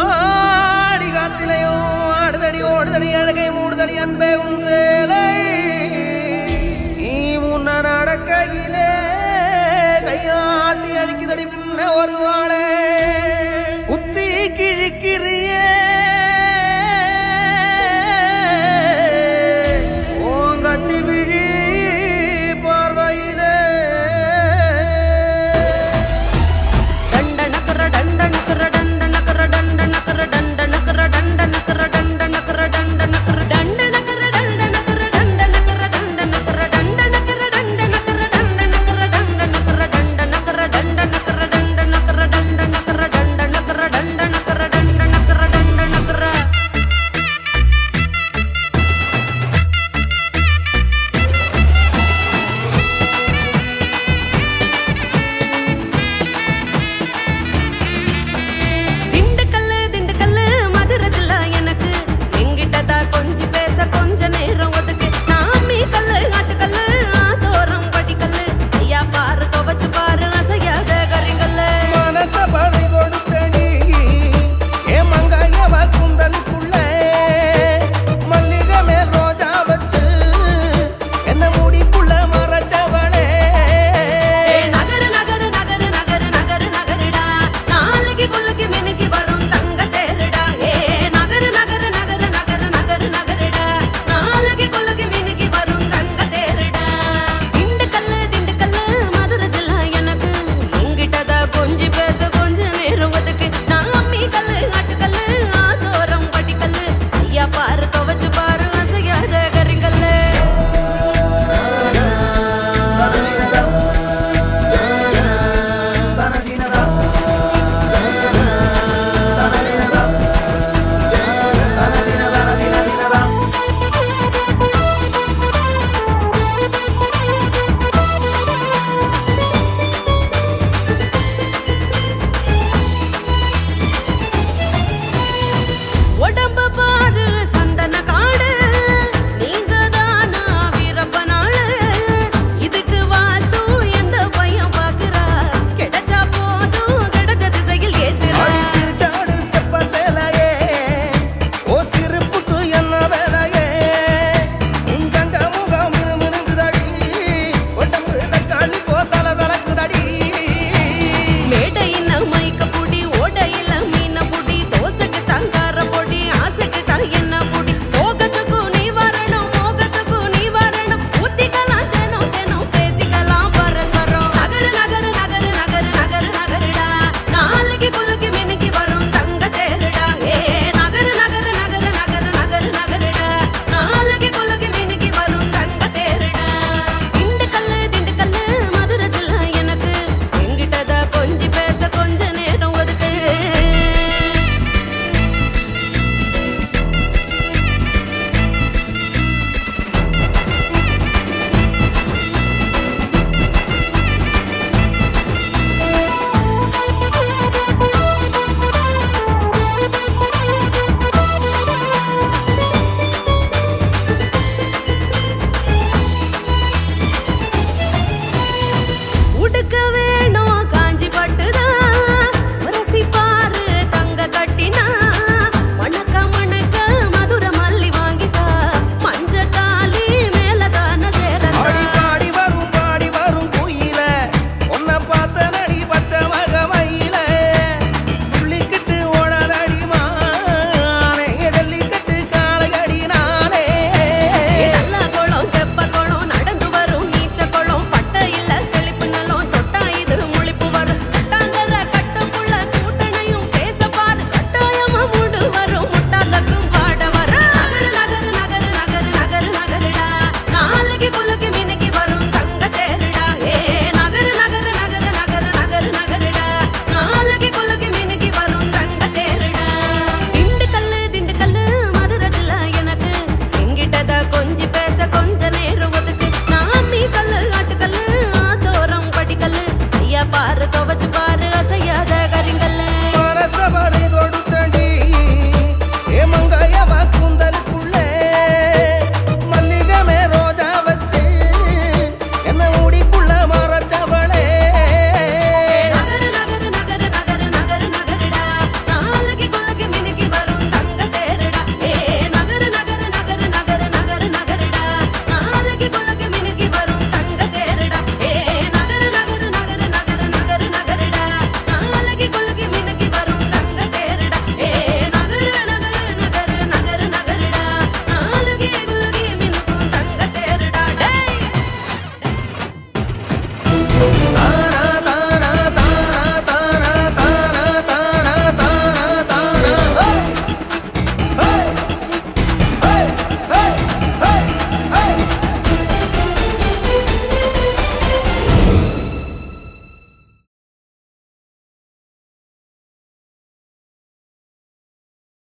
ஆடி காத்திலையும் ஆடுதடி ஓடுதடி அழகை மூடுதடி அன்பே உன் சேலை. உன்ன நடக்கையிலே கையாட்டி அழிக்குதடி முன்ன ஒரு வாழை